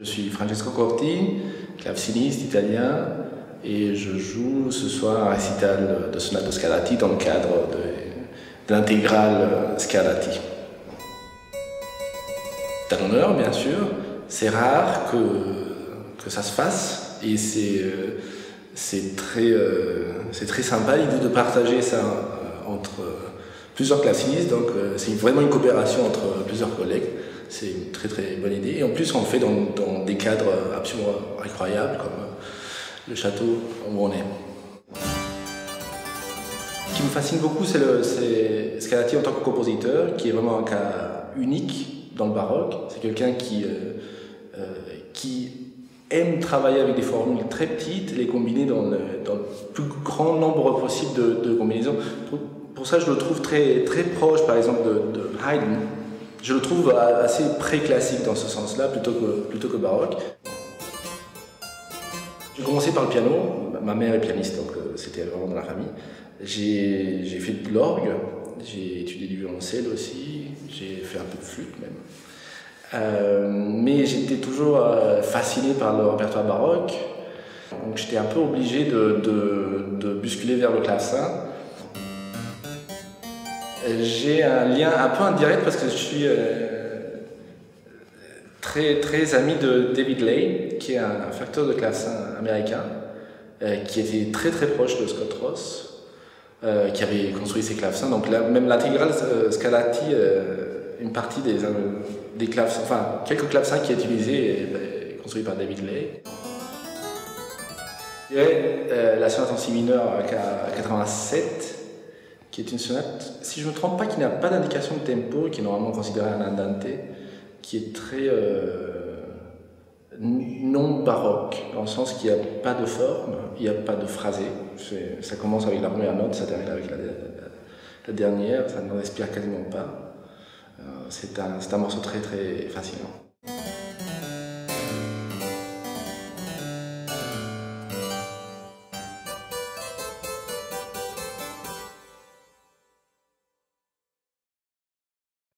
Je suis Francesco Corti, claveciniste italien, et je joue ce soir un récital de Sonato Scarlatti dans le cadre de, l'intégrale Scarlatti. C'est un honneur, bien sûr. C'est rare que, que ça se fasse, et c'est c'est très, très sympa l'idée de partager ça entre plusieurs classicistes, donc c'est vraiment une coopération entre plusieurs collègues. C'est une très très bonne idée. Et en plus, on le fait dans, des cadres absolument incroyables, comme le château où on est. Ce qui me fascine beaucoup, c'est Scarlatti en tant que compositeur, qui est vraiment un cas unique dans le baroque. C'est quelqu'un qui, euh, euh, aime travailler avec des formules très petites, les combiner dans le, plus grand nombre possible de, combinaisons. Pour, ça, je le trouve très, très proche, par exemple, de Haydn, je le trouve assez pré-classique dans ce sens-là, plutôt que, plutôt que baroque. J'ai commencé par le piano, ma mère est pianiste, donc euh, c'était vraiment dans la famille. J'ai fait de l'orgue, j'ai étudié du violoncelle aussi, j'ai fait un peu de flûte même. Euh, mais j'étais toujours euh, fasciné par le répertoire baroque, donc j'étais un peu obligé de, de, de bousculer vers le clavecin. J'ai un lien un peu indirect parce que je suis euh, très, très ami de David Lay, qui est un, facteur de clavecin américain, euh, qui était très très proche de Scott Ross, euh, qui avait construit ses clavecins. Donc même l'intégrale Scalati, une partie des, des clavecins, enfin quelques clavecins qui est utilisé est, construit par David Lay. Et la sonate en si mineur à 87 qui est une sonate, si je ne me trompe pas, qui n'a pas d'indication de tempo, qui est normalement considérée un andante, qui est très euh, non baroque, dans le sens qu'il n'y a pas de forme, il n'y a pas de phrasé. Ça commence avec la première note, ça termine avec la, dernière, ça ne respire quasiment pas. Euh, c'est un, un morceau très très fascinant.